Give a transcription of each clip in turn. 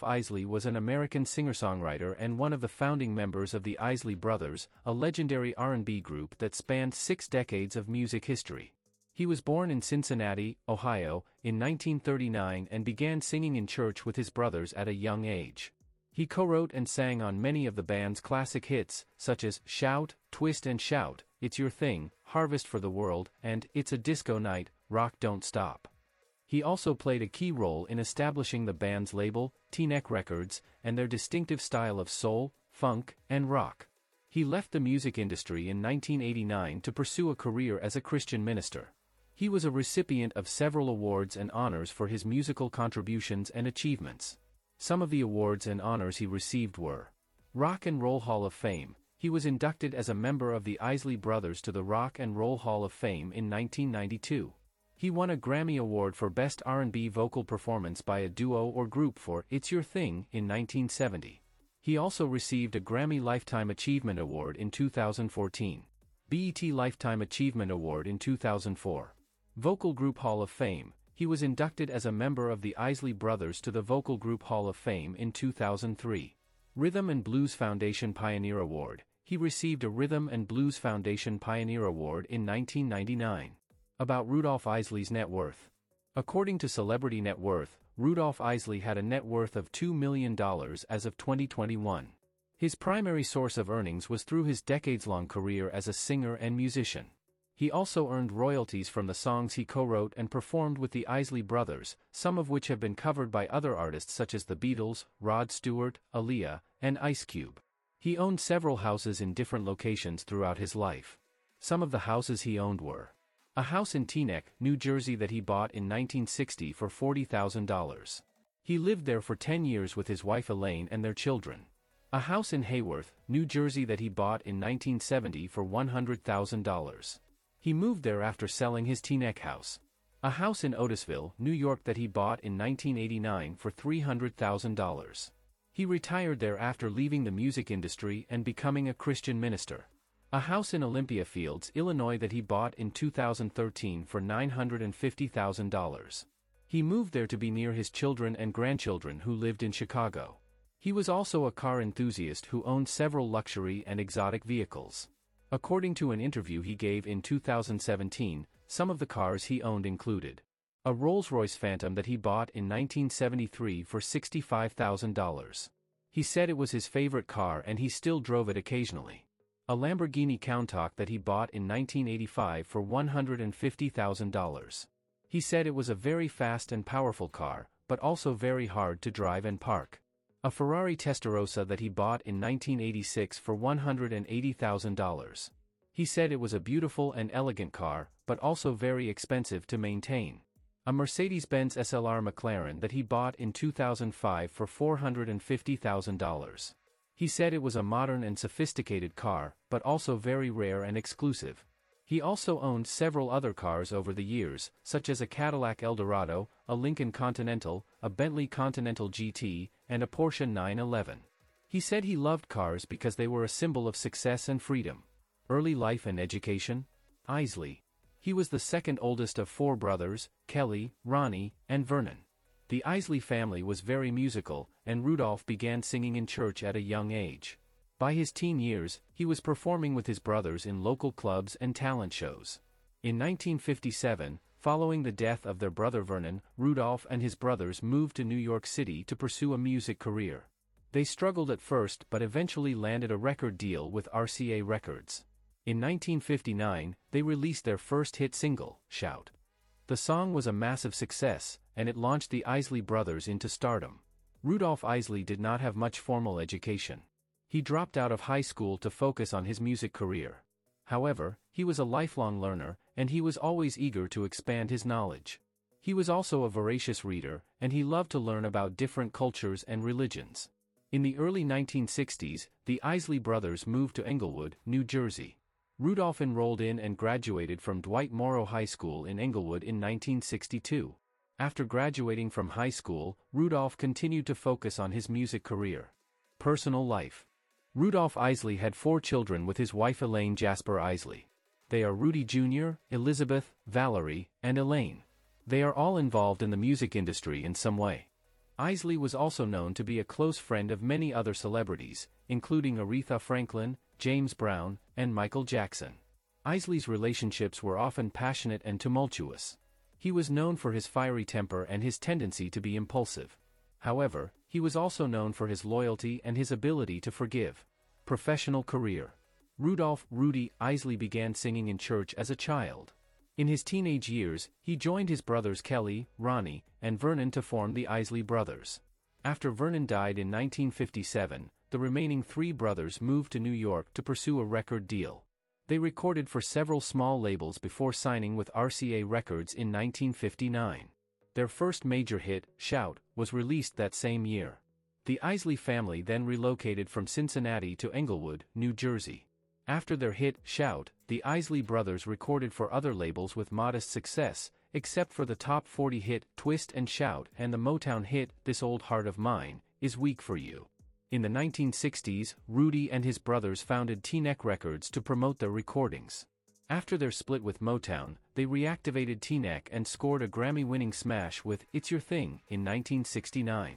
Rudolph Isley was an American singer-songwriter and one of the founding members of the Isley Brothers, a legendary R&B group that spanned six decades of music history. He was born in Cincinnati, Ohio, in 1939 and began singing in church with his brothers at a young age. He co-wrote and sang on many of the band's classic hits, such as Shout, Twist and Shout, It's Your Thing, Harvest for the World, and It's a Disco Night, Rock Don't Stop. He also played a key role in establishing the band's label, T-Neck Records, and their distinctive style of soul, funk, and rock. He left the music industry in 1989 to pursue a career as a Christian minister. He was a recipient of several awards and honors for his musical contributions and achievements. Some of the awards and honors he received were Rock and Roll Hall of Fame. He was inducted as a member of the Isley Brothers to the Rock and Roll Hall of Fame in 1992. He won a Grammy Award for Best R&B Vocal Performance by a Duo or Group for It's Your Thing in 1970. He also received a Grammy Lifetime Achievement Award in 2014. BET Lifetime Achievement Award in 2004. Vocal Group Hall of Fame, he was inducted as a member of the Isley Brothers to the Vocal Group Hall of Fame in 2003. Rhythm and Blues Foundation Pioneer Award, he received a Rhythm and Blues Foundation Pioneer Award in 1999. About Rudolph Isley's net worth. According to Celebrity Net Worth, Rudolph Isley had a net worth of $2 million as of 2021. His primary source of earnings was through his decades-long career as a singer and musician. He also earned royalties from the songs he co-wrote and performed with the Isley Brothers, some of which have been covered by other artists such as the Beatles, Rod Stewart, Aaliyah, and Ice Cube. He owned several houses in different locations throughout his life. Some of the houses he owned were a house in Teaneck, New Jersey that he bought in 1960 for $40,000. He lived there for 10 years with his wife Elaine and their children. A house in Haworth, New Jersey that he bought in 1970 for $100,000. He moved there after selling his Teaneck house. A house in Otisville, New York that he bought in 1989 for $300,000. He retired there after leaving the music industry and becoming a Christian minister. A house in Olympia Fields, Illinois that he bought in 2013 for $950,000. He moved there to be near his children and grandchildren who lived in Chicago. He was also a car enthusiast who owned several luxury and exotic vehicles. According to an interview he gave in 2017, some of the cars he owned included a Rolls-Royce Phantom that he bought in 1973 for $65,000. He said it was his favorite car and he still drove it occasionally. A Lamborghini Countach that he bought in 1985 for $150,000. He said it was a very fast and powerful car, but also very hard to drive and park. A Ferrari Testarossa that he bought in 1986 for $180,000. He said it was a beautiful and elegant car, but also very expensive to maintain. A Mercedes-Benz SLR McLaren that he bought in 2005 for $450,000. He said it was a modern and sophisticated car, but also very rare and exclusive. He also owned several other cars over the years, such as a Cadillac Eldorado, a Lincoln Continental, a Bentley Continental GT, and a Porsche 911. He said he loved cars because they were a symbol of success and freedom. Early life and education? Isley. He was the second oldest of four brothers, Kelly, Ronnie, and Vernon. The Isley family was very musical, and Rudolph began singing in church at a young age. By his teen years, he was performing with his brothers in local clubs and talent shows. In 1957, following the death of their brother Vernon, Rudolph and his brothers moved to New York City to pursue a music career. They struggled at first but eventually landed a record deal with RCA Records. In 1959, they released their first hit single, Shout. The song was a massive success, and it launched the Isley brothers into stardom. Rudolph Isley did not have much formal education. He dropped out of high school to focus on his music career. However, he was a lifelong learner, and he was always eager to expand his knowledge. He was also a voracious reader, and he loved to learn about different cultures and religions. In the early 1960s, the Isley brothers moved to Englewood, New Jersey. Rudolph enrolled in and graduated from Dwight Morrow High School in Englewood in 1962. After graduating from high school, Rudolph continued to focus on his music career. Personal life Rudolph Isley had four children with his wife Elaine Jasper Isley. They are Rudy Jr., Elizabeth, Valerie, and Elaine. They are all involved in the music industry in some way. Isley was also known to be a close friend of many other celebrities, including Aretha Franklin, James Brown, and Michael Jackson. Isley's relationships were often passionate and tumultuous. He was known for his fiery temper and his tendency to be impulsive. However, he was also known for his loyalty and his ability to forgive. Professional career Rudolph Rudy Isley began singing in church as a child. In his teenage years, he joined his brothers Kelly, Ronnie, and Vernon to form the Isley Brothers. After Vernon died in 1957, the remaining three brothers moved to New York to pursue a record deal. They recorded for several small labels before signing with RCA Records in 1959. Their first major hit, Shout, was released that same year. The Isley family then relocated from Cincinnati to Englewood, New Jersey. After their hit, Shout, the Isley Brothers recorded for other labels with modest success, except for the top 40 hit, Twist and Shout, and the Motown hit, This Old Heart of Mine, Is Weak for You. In the 1960s, Rudy and his brothers founded T-Neck Records to promote their recordings. After their split with Motown, they reactivated T-Neck and scored a Grammy-winning smash with It's Your Thing in 1969.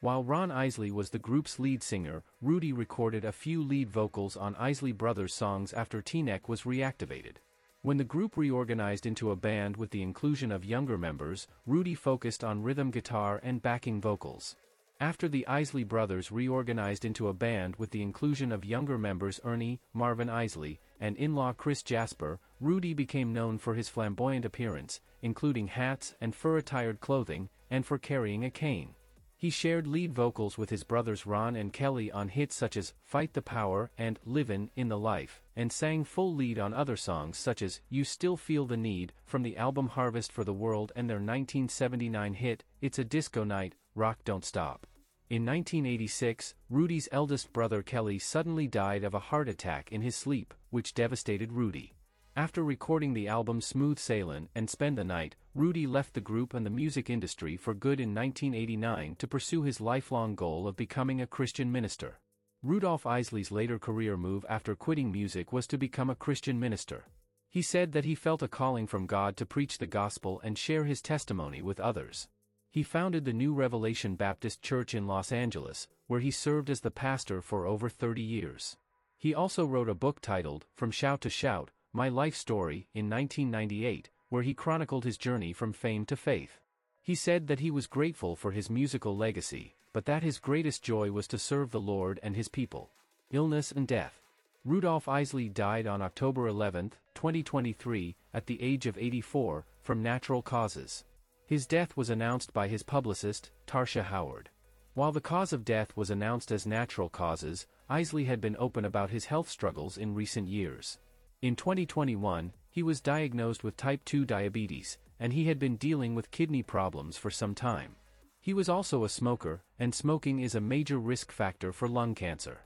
While Ron Isley was the group's lead singer, Rudy recorded a few lead vocals on Isley Brothers songs after T-Neck was reactivated. When the group reorganized into a band with the inclusion of younger members, Rudy focused on rhythm guitar and backing vocals. After the Isley brothers reorganized into a band with the inclusion of younger members Ernie, Marvin Isley, and in-law Chris Jasper, Rudy became known for his flamboyant appearance, including hats and fur-attired clothing, and for carrying a cane. He shared lead vocals with his brothers Ron and Kelly on hits such as Fight the Power and Livin' in the Life, and sang full lead on other songs such as You Still Feel the Need from the album Harvest for the World and their 1979 hit It's a Disco Night, Rock Don't Stop. In 1986, Rudy's eldest brother Kelly suddenly died of a heart attack in his sleep, which devastated Rudy. After recording the album Smooth Sailin' and Spend the Night, Rudy left the group and the music industry for good in 1989 to pursue his lifelong goal of becoming a Christian minister. Rudolph Isley's later career move after quitting music was to become a Christian minister. He said that he felt a calling from God to preach the gospel and share his testimony with others. He founded the New Revelation Baptist Church in Los Angeles, where he served as the pastor for over 30 years. He also wrote a book titled, From Shout to Shout, My Life Story, in 1998, where he chronicled his journey from fame to faith. He said that he was grateful for his musical legacy, but that his greatest joy was to serve the Lord and his people. Illness and death. Rudolph Isley died on October 11, 2023, at the age of 84, from natural causes. His death was announced by his publicist, Tarsha Howard. While the cause of death was announced as natural causes, Isley had been open about his health struggles in recent years. In 2021, he was diagnosed with type 2 diabetes, and he had been dealing with kidney problems for some time. He was also a smoker, and smoking is a major risk factor for lung cancer.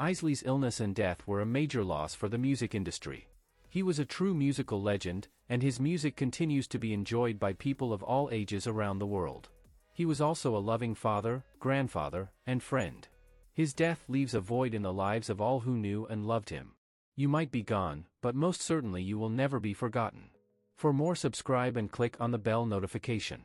Isley's illness and death were a major loss for the music industry. He was a true musical legend, and his music continues to be enjoyed by people of all ages around the world. He was also a loving father, grandfather, and friend. His death leaves a void in the lives of all who knew and loved him. You might be gone, but most certainly you will never be forgotten. For more subscribe and click on the bell notification.